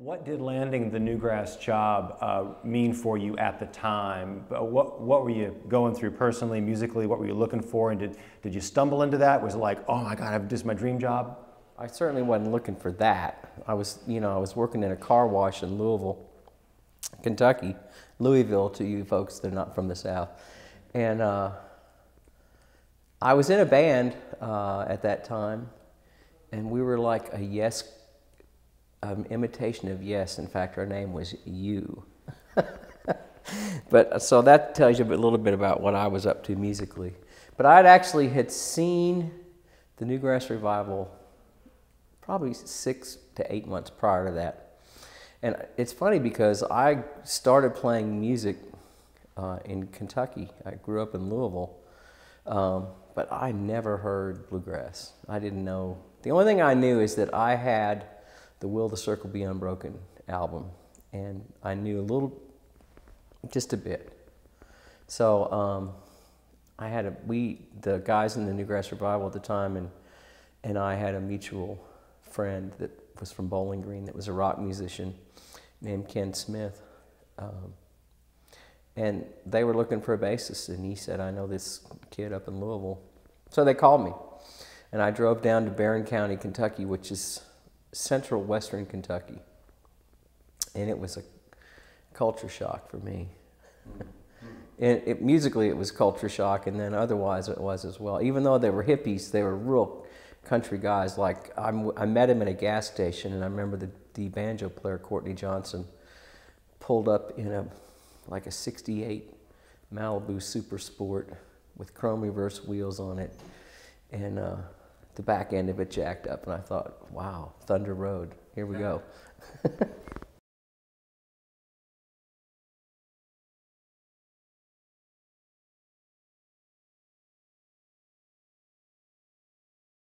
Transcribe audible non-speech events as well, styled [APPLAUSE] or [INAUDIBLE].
What did landing the Newgrass job uh, mean for you at the time? Uh, What, what were you going through personally, musically? What were you looking for? And did, did you stumble into that? Was it like, oh my God, this is my dream job? I certainly wasn't looking for that. I was, you know, I was working in a car wash in Louisville, Kentucky, Louisville to you folks that are not from the South. And uh, I was in a band uh, at that time, and we were like a Yes, um, imitation of Yes. In fact, her name was You. [LAUGHS] but so that tells you a little bit about what I was up to musically. But I'd actually had seen the New Grass Revival probably six to eight months prior to that. And it's funny because I started playing music uh, in Kentucky. I grew up in Louisville, um, but I never heard bluegrass. I didn't know. The only thing I knew is that I had the Will the Circle Be Unbroken album, and I knew a little, just a bit. So um, I had a we the guys in the New Grass Revival at the time, and and I had a mutual friend that was from Bowling Green that was a rock musician named Ken Smith. Um, and they were looking for a bassist, and he said, I know this kid up in Louisville. So they called me. And I drove down to Barren County, Kentucky, which is central western Kentucky. And it was a culture shock for me. and it, musically, it was culture shock, and then otherwise, it was as well. Even though they were hippies, they were real country guys. Like I'm, i met him at a gas station, and I remember the, the banjo player Courtney Johnson pulled up in a like a '68 Malibu Super Sport with chrome reverse wheels on it, and uh, the back end of it jacked up. And I thought, wow, Thunder Road, here we go. [LAUGHS]